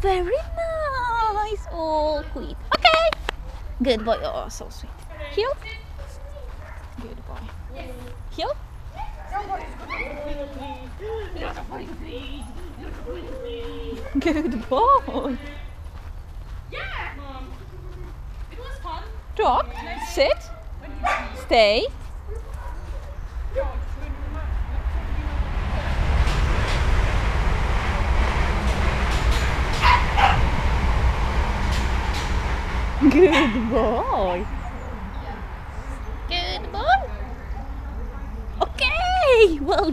very nice. Oh, sweet. Okay. Good boy. Oh, so sweet. Heel. Good boy. Heel. Good boy. Yeah, Mom. It was fun. Talk. Sit. Stay. Good boy. Good boy. Okay. Well